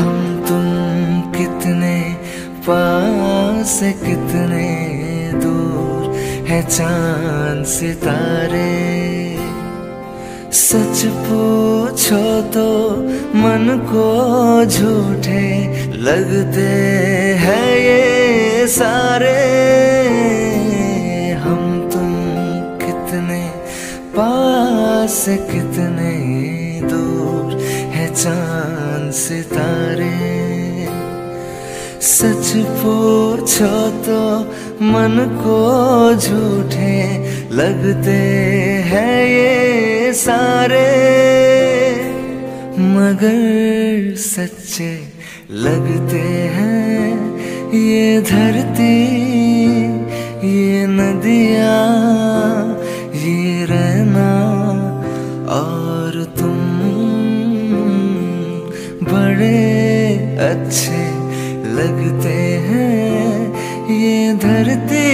हम तुम कितने पास कितने दूर है चाँद सितारे। सच पूछो तो मन को झूठे लगते हैं ये सारे। हम तुम कितने पास कितने दूर है चाँद सितारे। सच पूछो तो मन को झूठे लगते हैं ये सारे। मगर सच्चे लगते हैं ये धरती, ये नदिया, ये रहना और तुम बड़े अच्छे लगते हैं। ये धरती